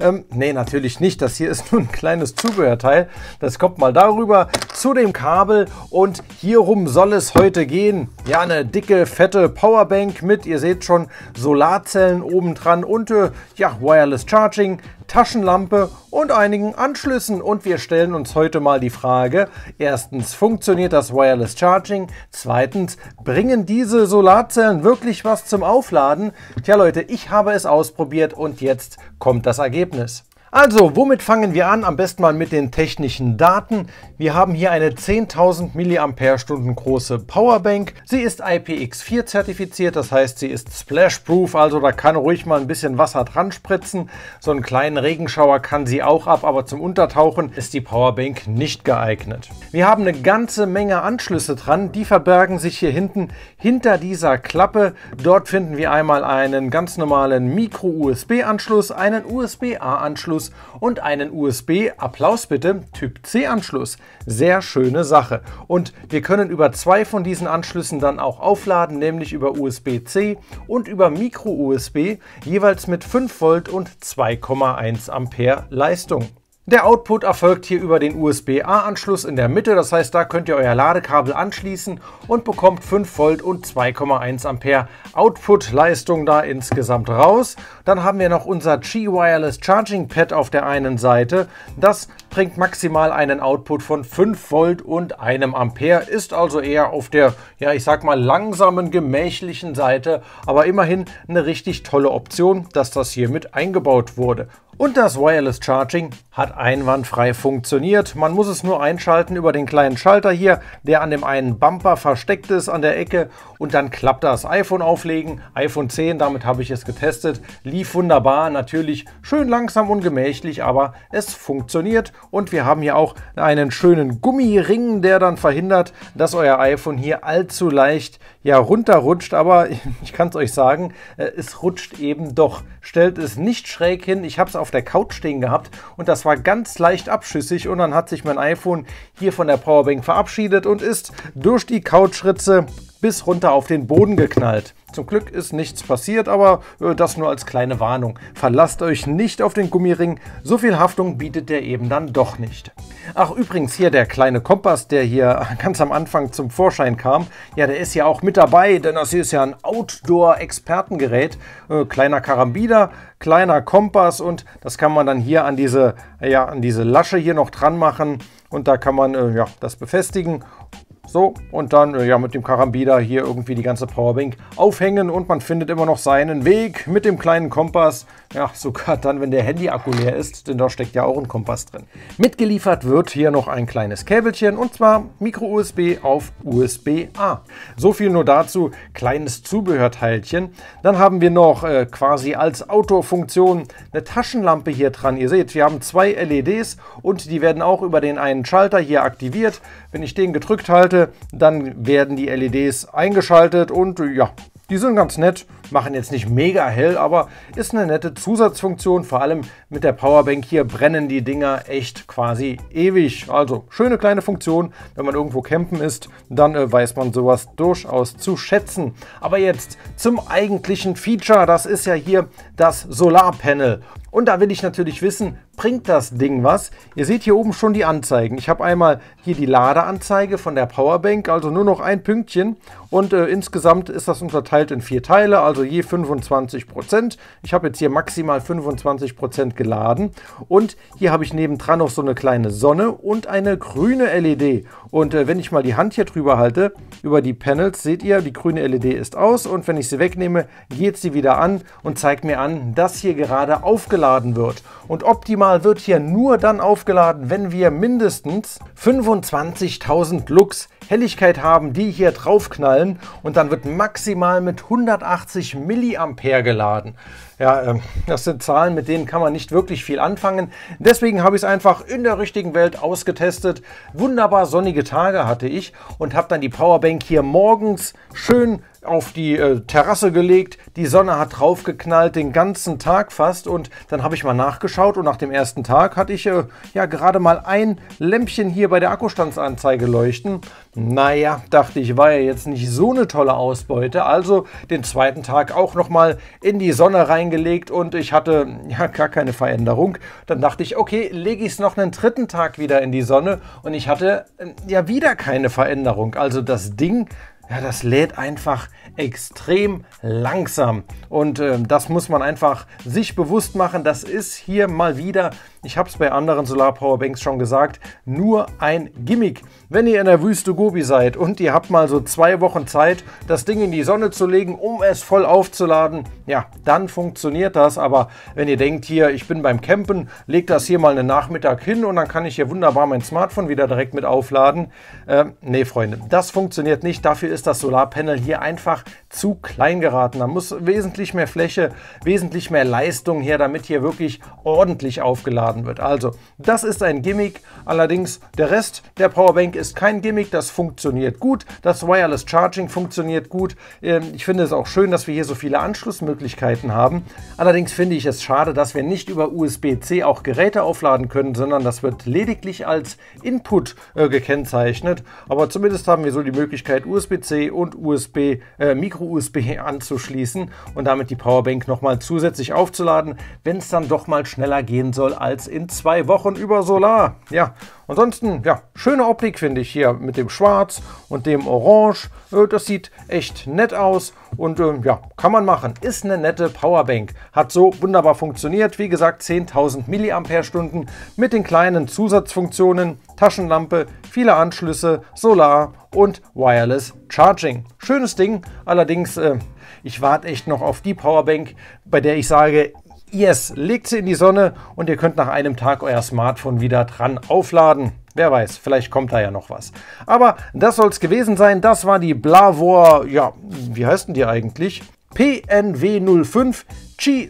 Ähm, nee, natürlich nicht. Das hier ist nur ein kleines Zubehörteil. Das kommt mal darüber zu dem Kabel und hierum soll es heute gehen. Ja, eine dicke, fette Powerbank mit, ihr seht schon, Solarzellen obendran und äh, ja, Wireless Charging. Taschenlampe und einigen Anschlüssen. Und wir stellen uns heute mal die Frage, erstens, funktioniert das Wireless Charging? Zweitens, bringen diese Solarzellen wirklich was zum Aufladen? Tja Leute, ich habe es ausprobiert und jetzt kommt das Ergebnis. Also, womit fangen wir an? Am besten mal mit den technischen Daten. Wir haben hier eine 10.000 mAh große Powerbank. Sie ist IPX4 zertifiziert, das heißt, sie ist splashproof, also da kann ruhig mal ein bisschen Wasser dran spritzen. So einen kleinen Regenschauer kann sie auch ab, aber zum Untertauchen ist die Powerbank nicht geeignet. Wir haben eine ganze Menge Anschlüsse dran, die verbergen sich hier hinten hinter dieser Klappe. Dort finden wir einmal einen ganz normalen Micro-USB-Anschluss, einen USB-A-Anschluss Anschluss und einen USB, Applaus bitte, Typ C Anschluss. Sehr schöne Sache. Und wir können über zwei von diesen Anschlüssen dann auch aufladen, nämlich über USB-C und über Micro-USB, jeweils mit 5 Volt und 2,1 Ampere Leistung. Der Output erfolgt hier über den USB-A-Anschluss in der Mitte, das heißt, da könnt ihr euer Ladekabel anschließen und bekommt 5 Volt und 2,1 Ampere Output-Leistung da insgesamt raus. Dann haben wir noch unser Qi-Wireless Charging Pad auf der einen Seite. Das bringt maximal einen Output von 5 Volt und einem Ampere, ist also eher auf der, ja ich sag mal langsamen, gemächlichen Seite, aber immerhin eine richtig tolle Option, dass das hier mit eingebaut wurde. Und das Wireless Charging hat einwandfrei funktioniert. Man muss es nur einschalten über den kleinen Schalter hier, der an dem einen Bumper versteckt ist an der Ecke und dann klappt das iPhone auflegen. iPhone 10, damit habe ich es getestet, lief wunderbar, natürlich schön langsam und gemächlich, aber es funktioniert und wir haben hier auch einen schönen Gummiring, der dann verhindert, dass euer iPhone hier allzu leicht ja runterrutscht, aber ich kann es euch sagen, äh, es rutscht eben doch. Stellt es nicht schräg hin. Ich habe es auf der Couch stehen gehabt und das war ganz leicht abschüssig und dann hat sich mein iPhone hier von der Powerbank verabschiedet und ist durch die Couchritze bis runter auf den Boden geknallt. Zum Glück ist nichts passiert, aber äh, das nur als kleine Warnung. Verlasst euch nicht auf den Gummiring, so viel Haftung bietet der eben dann doch nicht. Ach übrigens hier der kleine Kompass, der hier ganz am Anfang zum Vorschein kam, ja der ist ja auch mit dabei, denn das hier ist ja ein Outdoor-Expertengerät. Äh, kleiner Karambiner, kleiner Kompass und das kann man dann hier an diese, ja, an diese Lasche hier noch dran machen und da kann man äh, ja, das befestigen so, und dann äh, ja mit dem Karambida hier irgendwie die ganze Powerbank aufhängen und man findet immer noch seinen Weg mit dem kleinen Kompass. Ja, sogar dann, wenn der Handy-Akku leer ist, denn da steckt ja auch ein Kompass drin. Mitgeliefert wird hier noch ein kleines Käbelchen und zwar Micro-USB auf USB-A. So viel nur dazu, kleines Zubehörteilchen. Dann haben wir noch äh, quasi als Outdoor-Funktion eine Taschenlampe hier dran. Ihr seht, wir haben zwei LEDs und die werden auch über den einen Schalter hier aktiviert. Wenn ich den gedrückt halte, dann werden die LEDs eingeschaltet und ja, die sind ganz nett, machen jetzt nicht mega hell, aber ist eine nette Zusatzfunktion. Vor allem mit der Powerbank hier brennen die Dinger echt quasi ewig. Also schöne kleine Funktion. Wenn man irgendwo campen ist, dann äh, weiß man sowas durchaus zu schätzen. Aber jetzt zum eigentlichen Feature. Das ist ja hier das Solarpanel. Und da will ich natürlich wissen, bringt das Ding was? Ihr seht hier oben schon die Anzeigen. Ich habe einmal hier die Ladeanzeige von der Powerbank, also nur noch ein Pünktchen. Und äh, insgesamt ist das unterteilt in vier Teile, also je 25%. Ich habe jetzt hier maximal 25% geladen. Und hier habe ich nebendran noch so eine kleine Sonne und eine grüne LED. Und äh, wenn ich mal die Hand hier drüber halte, über die Panels, seht ihr, die grüne LED ist aus. Und wenn ich sie wegnehme, geht sie wieder an und zeigt mir an, dass hier gerade aufgeladen wird. Und optimal wird hier nur dann aufgeladen, wenn wir mindestens 25.000 Lux Helligkeit haben, die hier draufknallen und dann wird maximal mit 180 Milliampere geladen. Ja, ähm, das sind Zahlen, mit denen kann man nicht wirklich viel anfangen. Deswegen habe ich es einfach in der richtigen Welt ausgetestet. Wunderbar sonnige Tage hatte ich und habe dann die Powerbank hier morgens schön auf die äh, Terrasse gelegt, die Sonne hat draufgeknallt, den ganzen Tag fast und dann habe ich mal nachgeschaut und nach dem ersten Tag hatte ich äh, ja gerade mal ein Lämpchen hier bei der Akkustandsanzeige leuchten. Naja, dachte ich, war ja jetzt nicht so eine tolle Ausbeute, also den zweiten Tag auch nochmal in die Sonne reingelegt und ich hatte ja gar keine Veränderung. Dann dachte ich, okay, lege ich es noch einen dritten Tag wieder in die Sonne und ich hatte äh, ja wieder keine Veränderung. Also das Ding ja, das lädt einfach extrem langsam. Und äh, das muss man einfach sich bewusst machen. Das ist hier mal wieder, ich habe es bei anderen Solar-Powerbanks schon gesagt, nur ein Gimmick. Wenn ihr in der Wüste Gobi seid und ihr habt mal so zwei Wochen Zeit, das Ding in die Sonne zu legen, um es voll aufzuladen, ja, dann funktioniert das. Aber wenn ihr denkt, hier, ich bin beim Campen, legt das hier mal einen Nachmittag hin und dann kann ich hier wunderbar mein Smartphone wieder direkt mit aufladen. Äh, nee, Freunde, das funktioniert nicht. Dafür ist das Solarpanel hier einfach zu klein geraten. Da muss wesentlich mehr Fläche, wesentlich mehr Leistung her, damit hier wirklich ordentlich aufgeladen wird. Also, das ist ein Gimmick. Allerdings, der Rest der Powerbank ist kein Gimmick. Das funktioniert gut. Das Wireless Charging funktioniert gut. Ähm, ich finde es auch schön, dass wir hier so viele Anschlussmöglichkeiten haben. Allerdings finde ich es schade, dass wir nicht über USB-C auch Geräte aufladen können, sondern das wird lediglich als Input äh, gekennzeichnet. Aber zumindest haben wir so die Möglichkeit, USB-C und USB, äh, Micro-USB anzuschließen und damit die Powerbank nochmal zusätzlich aufzuladen, wenn es dann doch mal schneller gehen soll als in zwei Wochen über Solar. Ja, ansonsten, ja, schöne Optik finde ich hier mit dem Schwarz und dem Orange. Äh, das sieht echt nett aus und äh, ja, kann man machen. Ist eine nette Powerbank. Hat so wunderbar funktioniert. Wie gesagt, 10.000 mAh mit den kleinen Zusatzfunktionen, Taschenlampe, viele Anschlüsse, Solar und Wireless Charging. Schönes Ding, allerdings, äh, ich warte echt noch auf die Powerbank, bei der ich sage, yes, legt sie in die Sonne und ihr könnt nach einem Tag euer Smartphone wieder dran aufladen. Wer weiß, vielleicht kommt da ja noch was. Aber das soll es gewesen sein. Das war die Blavor, ja, wie heißt denn die eigentlich? PNW05 G